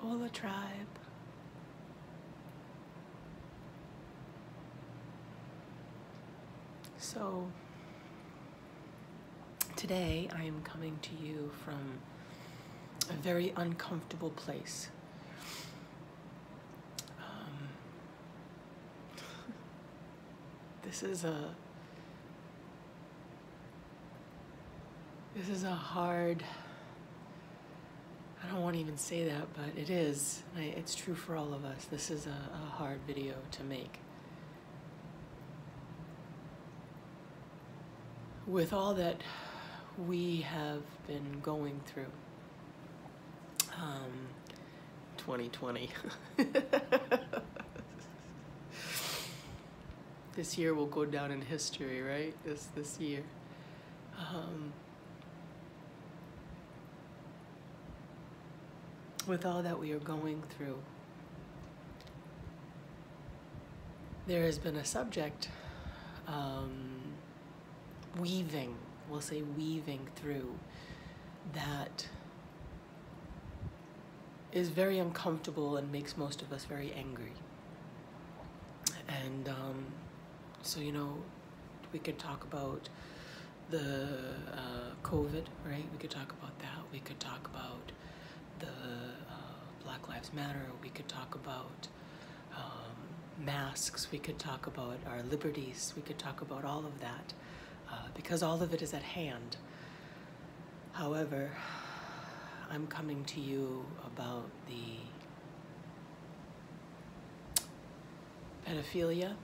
Ola tribe. So, today I am coming to you from a very uncomfortable place. Um, this is a this is a hard I don't want to even say that, but it is. It's true for all of us. This is a, a hard video to make. With all that we have been going through, um, 2020. this year will go down in history, right? This this year. Um, with all that we are going through, there has been a subject um, weaving, we'll say weaving through, that is very uncomfortable and makes most of us very angry. And um, so, you know, we could talk about the uh, COVID, right? We could talk about that. We could talk about the uh, Black Lives Matter. We could talk about um, masks. We could talk about our liberties. We could talk about all of that uh, because all of it is at hand. However, I'm coming to you about the pedophilia.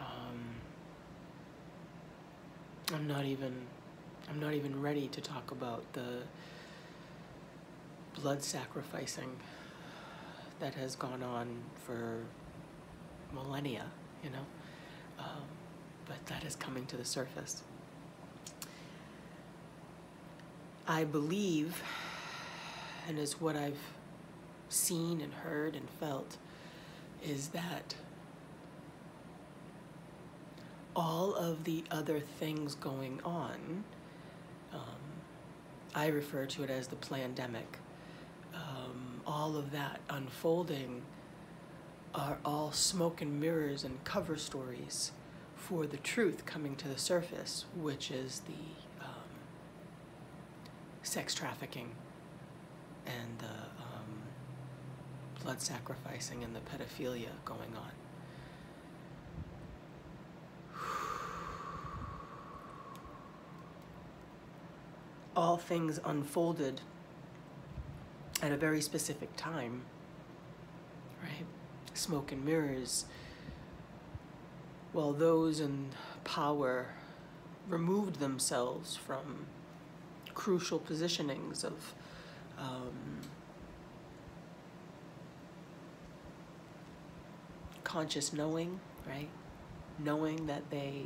Um, I'm not even I'm not even ready to talk about the blood sacrificing that has gone on for millennia, you know, um, but that is coming to the surface. I believe, and is what I've seen and heard and felt, is that all of the other things going on um, I refer to it as the pandemic. Um, all of that unfolding are all smoke and mirrors and cover stories for the truth coming to the surface, which is the um, sex trafficking and the um, blood sacrificing and the pedophilia going on. All things unfolded at a very specific time, right? Smoke and mirrors. While those in power removed themselves from crucial positionings of um, conscious knowing, right? Knowing that they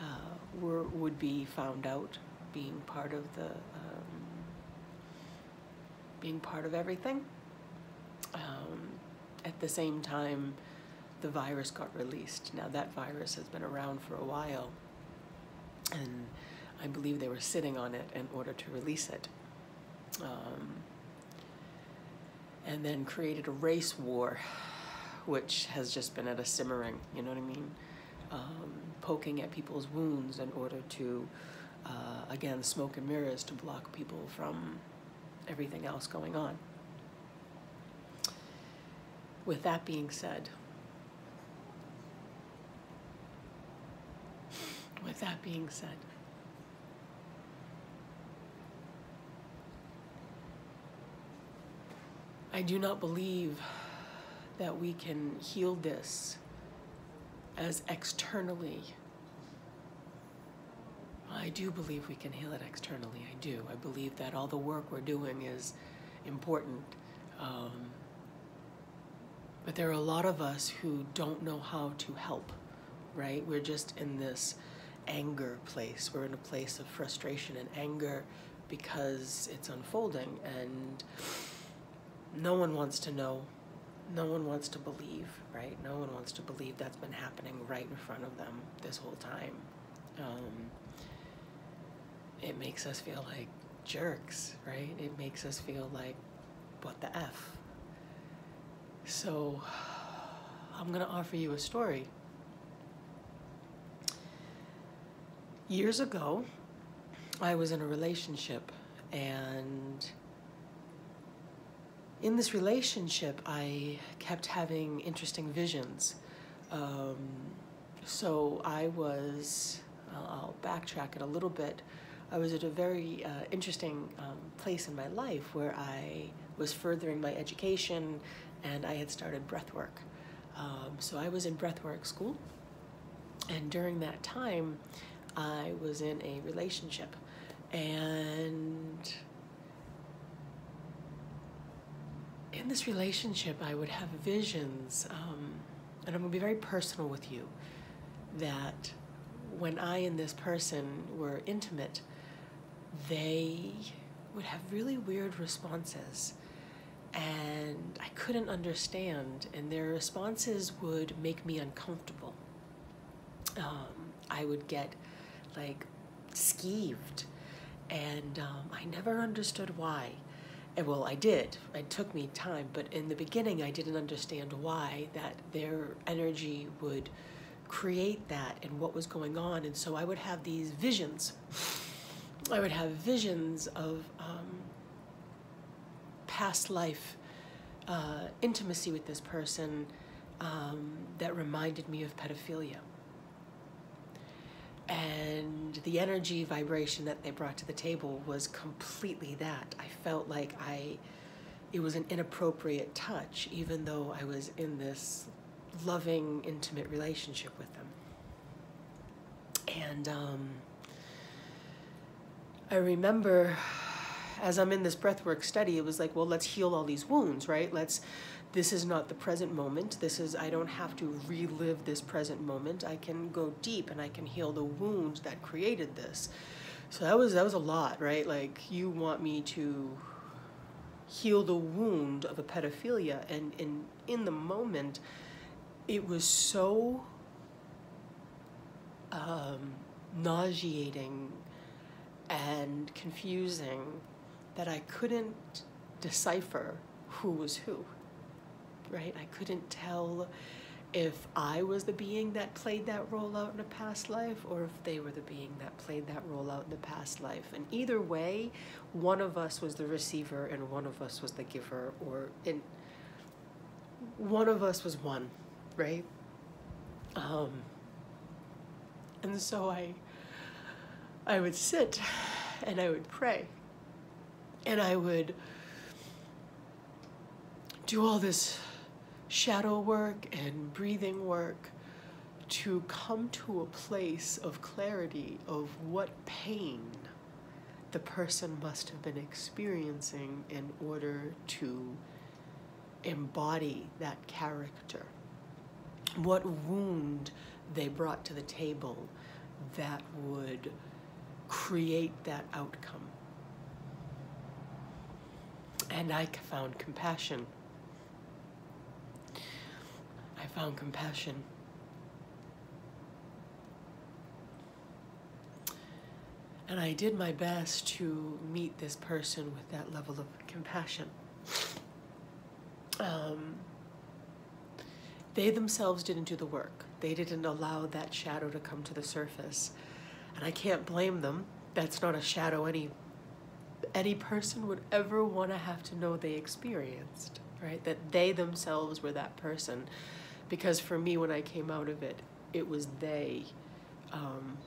uh, were would be found out being part of the um, being part of everything. Um, at the same time, the virus got released. Now that virus has been around for a while, and I believe they were sitting on it in order to release it. Um, and then created a race war, which has just been at a simmering, you know what I mean? Um, poking at people's wounds in order to uh, again, smoke and mirrors to block people from everything else going on. With that being said, with that being said, I do not believe that we can heal this as externally I do believe we can heal it externally. I do. I believe that all the work we're doing is important. Um, but there are a lot of us who don't know how to help, right? We're just in this anger place. We're in a place of frustration and anger because it's unfolding and no one wants to know. No one wants to believe, right? No one wants to believe that's been happening right in front of them this whole time. Um, it makes us feel like jerks, right? It makes us feel like, what the F? So, I'm going to offer you a story. Years ago, I was in a relationship, and in this relationship, I kept having interesting visions. Um, so I was, I'll backtrack it a little bit. I was at a very uh, interesting um, place in my life where I was furthering my education and I had started breathwork. Um, so I was in breathwork school, and during that time, I was in a relationship. And in this relationship, I would have visions, um, and I'm gonna be very personal with you, that when I and this person were intimate, they would have really weird responses. And I couldn't understand, and their responses would make me uncomfortable. Um, I would get like skeeved, and um, I never understood why. And well, I did. It took me time, but in the beginning, I didn't understand why that their energy would create that and what was going on. And so I would have these visions. I would have visions of um, past life uh, intimacy with this person um, that reminded me of pedophilia. And the energy vibration that they brought to the table was completely that. I felt like I, it was an inappropriate touch, even though I was in this loving, intimate relationship with them. And um, I remember as I'm in this breathwork study, it was like, well, let's heal all these wounds, right? Let's, this is not the present moment. This is, I don't have to relive this present moment. I can go deep and I can heal the wounds that created this. So that was, that was a lot, right? Like you want me to heal the wound of a pedophilia. And in, in the moment, it was so um, nauseating and confusing that I couldn't decipher who was who, right? I couldn't tell if I was the being that played that role out in a past life or if they were the being that played that role out in the past life. And either way, one of us was the receiver and one of us was the giver, or in one of us was one, right? Um, and so I, I would sit and I would pray and I would do all this shadow work and breathing work to come to a place of clarity of what pain the person must have been experiencing in order to embody that character. What wound they brought to the table that would create that outcome. And I found compassion. I found compassion. And I did my best to meet this person with that level of compassion. Um, they themselves didn't do the work. They didn't allow that shadow to come to the surface. And I can't blame them. That's not a shadow any any person would ever want to have to know they experienced, right? That they themselves were that person. Because for me, when I came out of it, it was they um,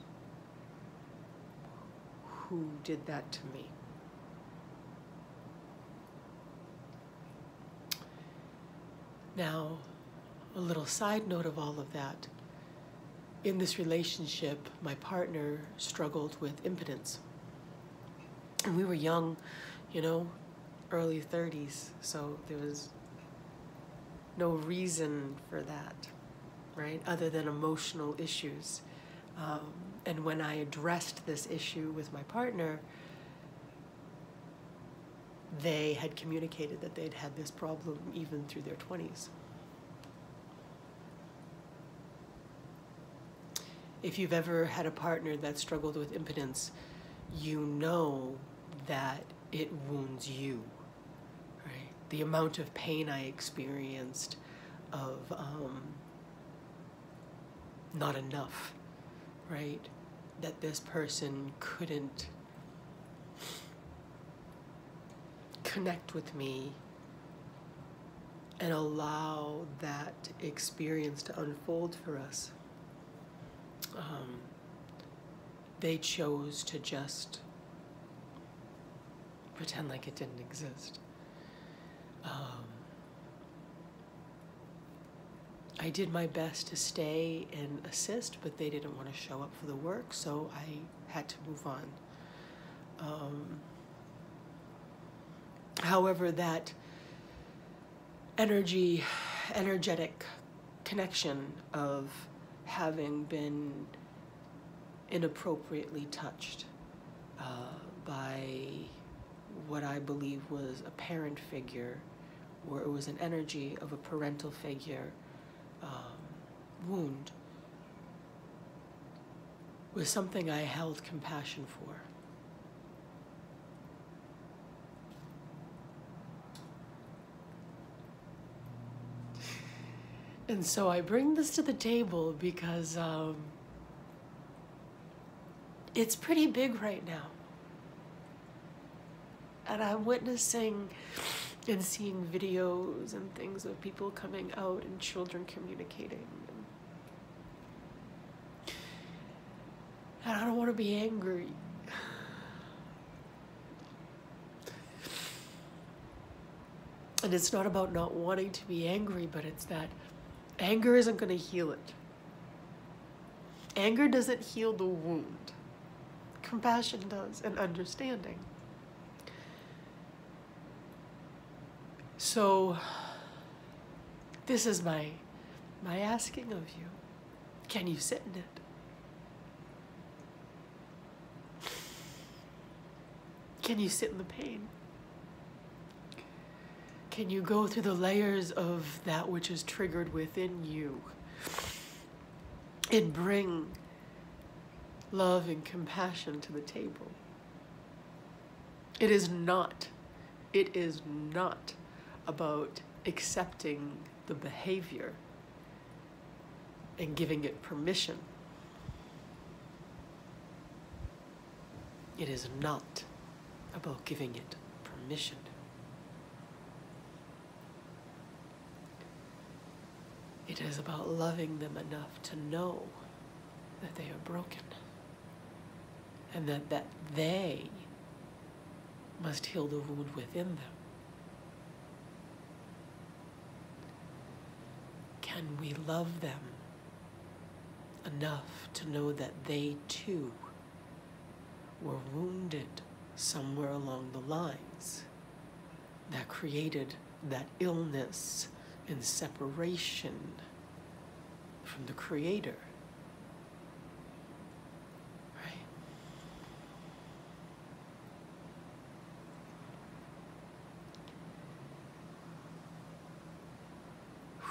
who did that to me. Now, a little side note of all of that. In this relationship, my partner struggled with impotence. And we were young, you know, early 30s, so there was no reason for that, right, other than emotional issues. Um, and when I addressed this issue with my partner, they had communicated that they'd had this problem even through their 20s. If you've ever had a partner that struggled with impotence, you know that it wounds you, right? The amount of pain I experienced of um, not enough, right? That this person couldn't connect with me and allow that experience to unfold for us. Um, they chose to just pretend like it didn't exist. Um, I did my best to stay and assist, but they didn't want to show up for the work, so I had to move on. Um, however, that energy, energetic connection of having been inappropriately touched uh, by what I believe was a parent figure, or it was an energy of a parental figure um, wound, was something I held compassion for. And so I bring this to the table because um, it's pretty big right now. And I'm witnessing and seeing videos and things of people coming out and children communicating. And I don't want to be angry. And it's not about not wanting to be angry, but it's that Anger isn't going to heal it. Anger doesn't heal the wound. Compassion does, and understanding. So, this is my my asking of you. Can you sit in it? Can you sit in the pain? Can you go through the layers of that which is triggered within you and bring love and compassion to the table? It is not, it is not about accepting the behavior and giving it permission. It is not about giving it permission. It is about loving them enough to know that they are broken and that, that they must heal the wound within them. Can we love them enough to know that they too were wounded somewhere along the lines that created that illness in separation from the Creator. Right?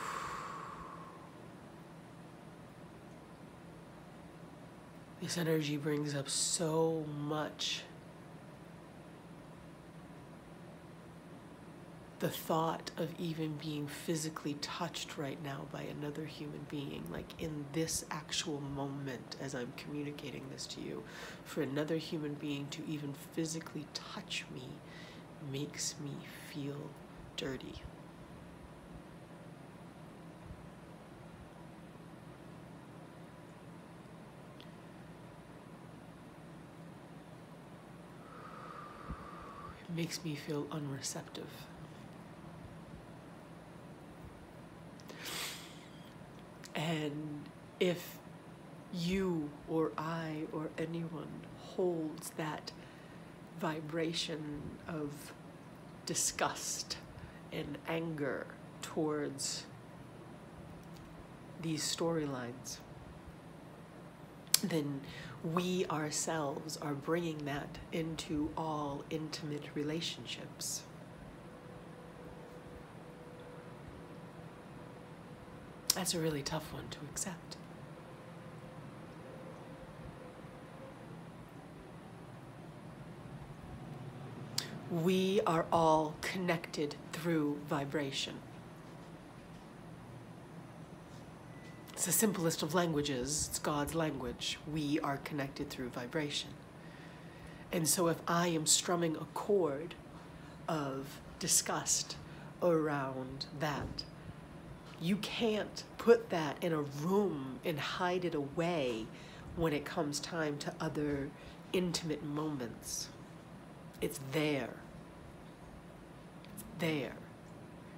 This energy brings up so much the thought of even being physically touched right now by another human being, like in this actual moment as I'm communicating this to you, for another human being to even physically touch me makes me feel dirty. It makes me feel unreceptive. And if you or I or anyone holds that vibration of disgust and anger towards these storylines, then we ourselves are bringing that into all intimate relationships. That's a really tough one to accept. We are all connected through vibration. It's the simplest of languages, it's God's language. We are connected through vibration. And so if I am strumming a chord of disgust around that, you can't put that in a room and hide it away when it comes time to other intimate moments. It's there. It's there.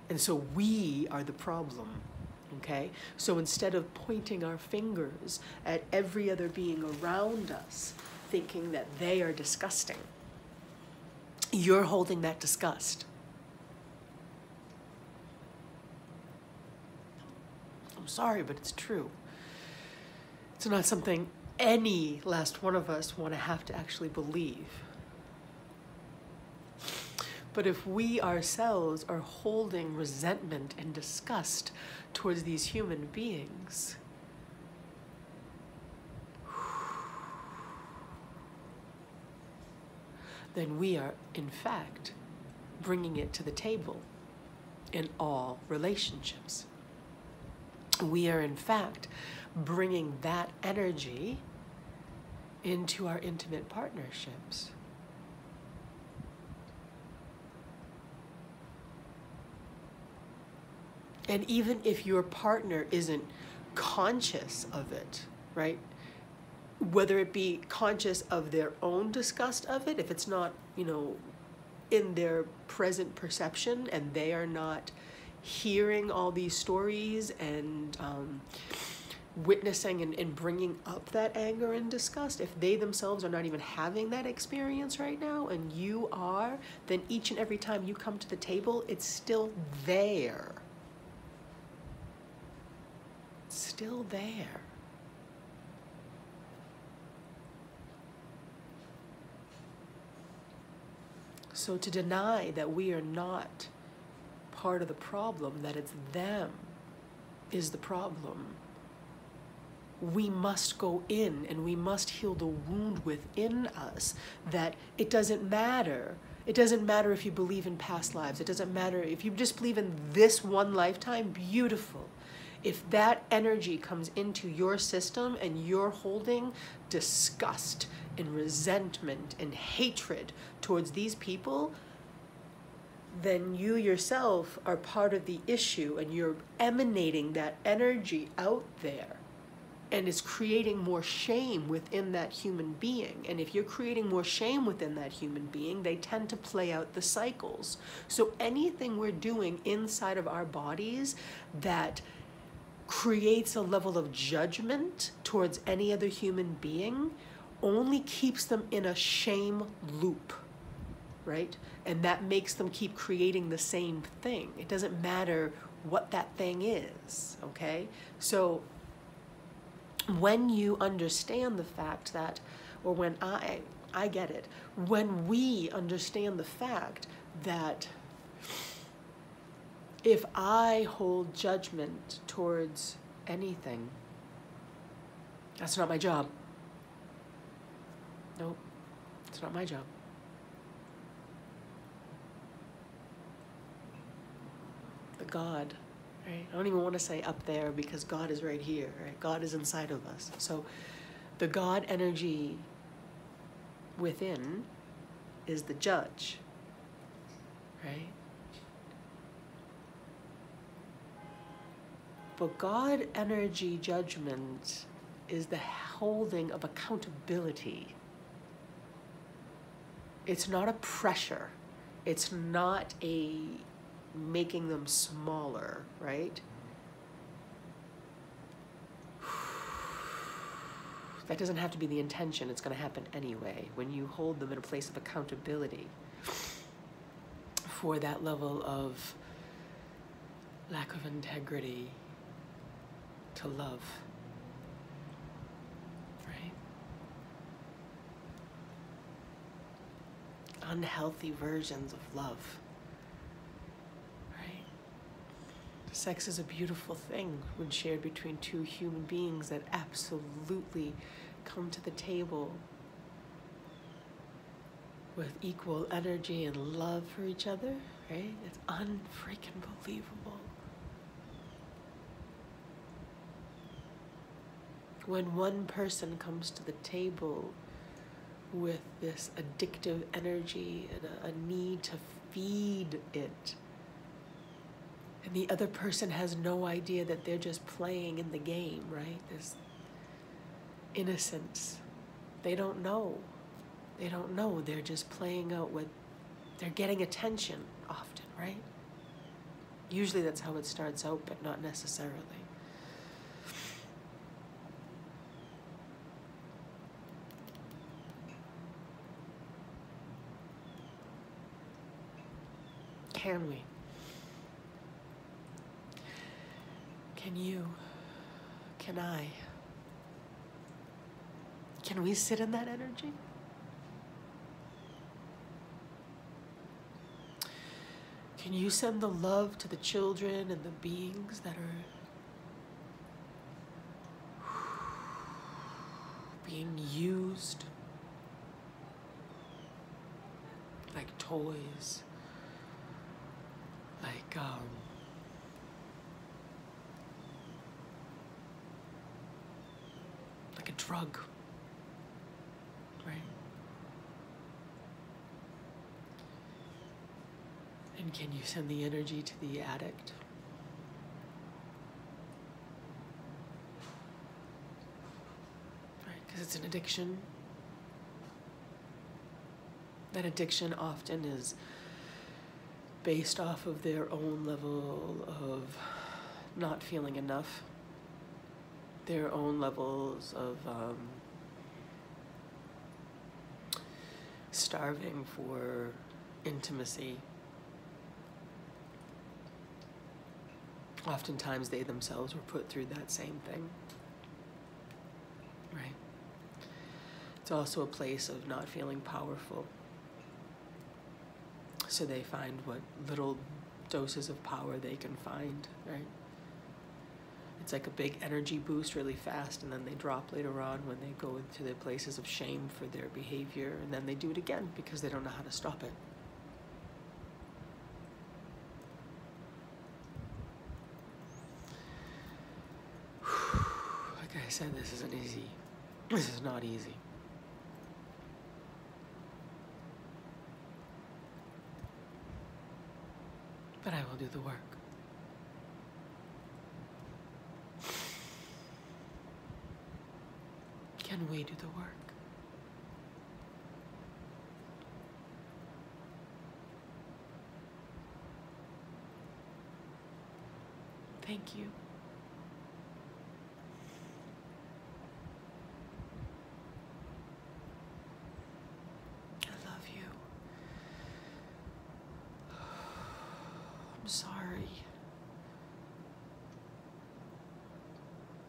And so we are the problem. Okay? So instead of pointing our fingers at every other being around us, thinking that they are disgusting, you're holding that disgust. I'm sorry, but it's true. It's not something any last one of us want to have to actually believe. But if we ourselves are holding resentment and disgust towards these human beings, then we are, in fact, bringing it to the table in all relationships. We are, in fact, bringing that energy into our intimate partnerships. And even if your partner isn't conscious of it, right? Whether it be conscious of their own disgust of it, if it's not, you know, in their present perception and they are not hearing all these stories and um, witnessing and, and bringing up that anger and disgust, if they themselves are not even having that experience right now and you are, then each and every time you come to the table, it's still there. Still there. So to deny that we are not part of the problem, that it's them is the problem we must go in and we must heal the wound within us that it doesn't matter. It doesn't matter if you believe in past lives. It doesn't matter if you just believe in this one lifetime, beautiful. If that energy comes into your system and you're holding disgust and resentment and hatred towards these people, then you yourself are part of the issue and you're emanating that energy out there and is creating more shame within that human being. And if you're creating more shame within that human being, they tend to play out the cycles. So anything we're doing inside of our bodies that creates a level of judgment towards any other human being only keeps them in a shame loop, right? And that makes them keep creating the same thing. It doesn't matter what that thing is, okay? So when you understand the fact that, or when I, I get it, when we understand the fact that if I hold judgment towards anything, that's not my job. Nope, it's not my job. God right? I don't even want to say up there because God is right here, right? God is inside of us. So the God energy within is the judge, right? But God energy judgment is the holding of accountability. It's not a pressure. It's not a making them smaller, right? That doesn't have to be the intention, it's going to happen anyway when you hold them in a place of accountability for that level of lack of integrity to love. Right? Unhealthy versions of love. Sex is a beautiful thing when shared between two human beings that absolutely come to the table with equal energy and love for each other, right? It's unfreaking believable. When one person comes to the table with this addictive energy and a, a need to feed it, and the other person has no idea that they're just playing in the game, right? This innocence. They don't know. They don't know. They're just playing out what they're getting attention often, right? Usually that's how it starts out, but not necessarily. Can we? Can you? Can I? Can we sit in that energy? Can you send the love to the children and the beings that are being used like toys, like um, drug, right? And can you send the energy to the addict? Right, because it's an addiction. That addiction often is based off of their own level of not feeling enough, their own levels of um, starving for intimacy. Oftentimes, they themselves were put through that same thing. Right? It's also a place of not feeling powerful. So they find what little doses of power they can find, right? It's like a big energy boost really fast, and then they drop later on when they go into their places of shame for their behavior, and then they do it again because they don't know how to stop it. Like I said, this isn't easy. This is not easy. But I will do the work. Can we do the work? Thank you. I love you. I'm sorry.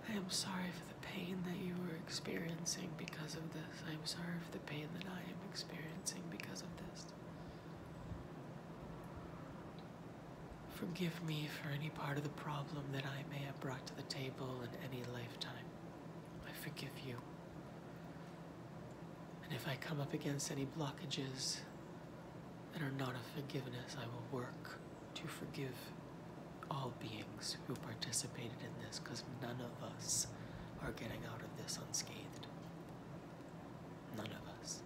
I am sorry for the pain that you were experiencing because of this. I am sorry for the pain that I am experiencing because of this. Forgive me for any part of the problem that I may have brought to the table in any lifetime. I forgive you. And if I come up against any blockages that are not of forgiveness, I will work to forgive all beings who participated in this because none of us are getting out of this unscathed. None of us.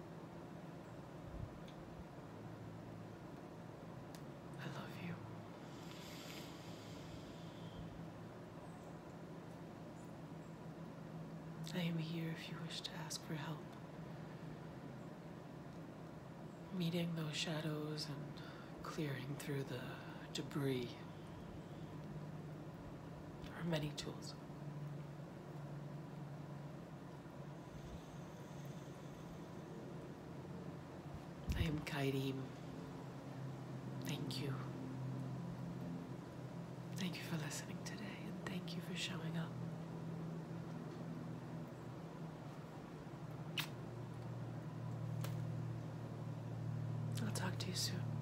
I love you. I am here if you wish to ask for help. Meeting those shadows and clearing through the debris are many tools. Thank you. Thank you for listening today, and thank you for showing up. I'll talk to you soon.